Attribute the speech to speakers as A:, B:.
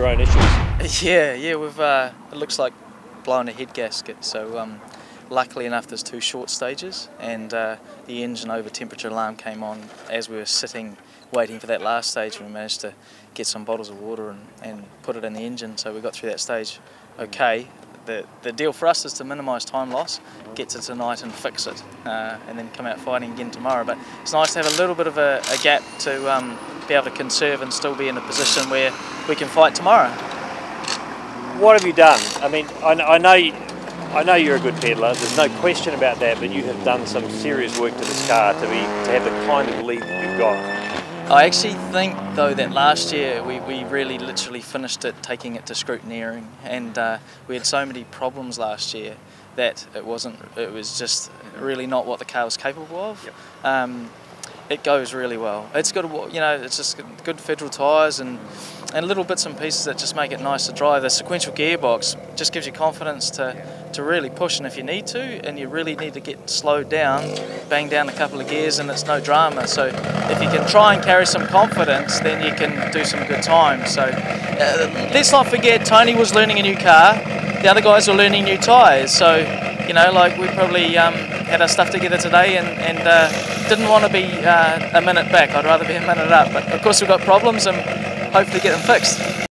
A: your own issues.
B: Yeah, yeah, we've uh, it looks like blowing a head gasket. So um, luckily enough, there's two short stages, and uh, the engine over temperature alarm came on as we were sitting waiting for that last stage. We managed to get some bottles of water and, and put it in the engine, so we got through that stage okay. The, the deal for us is to minimise time loss, get to tonight and fix it, uh, and then come out fighting again tomorrow. But it's nice to have a little bit of a, a gap to um, be able to conserve and still be in a position where we can fight tomorrow.
A: What have you done? I mean, I, I know you, I know you're a good peddler. There's no question about that. But you have done some serious work to this car to be to have the kind of lead that you've got.
B: I actually think though that last year we, we really literally finished it taking it to scrutineering and uh, we had so many problems last year that it wasn't it was just really not what the car was capable of.
A: Yep.
B: Um, it goes really well. It's got you know it's just good federal tyres and and little bits and pieces that just make it nice to drive. The sequential gearbox just gives you confidence to to really push and if you need to and you really need to get slowed down, bang down a couple of gears and it's no drama. So if you can try and carry some confidence, then you can do some good times. So uh, let's not forget Tony was learning a new car. The other guys were learning new tyres. So you know, like we probably um, had our stuff together today and, and uh, didn't want to be uh, a minute back. I'd rather be a minute up. But of course, we've got problems and hopefully get them fixed.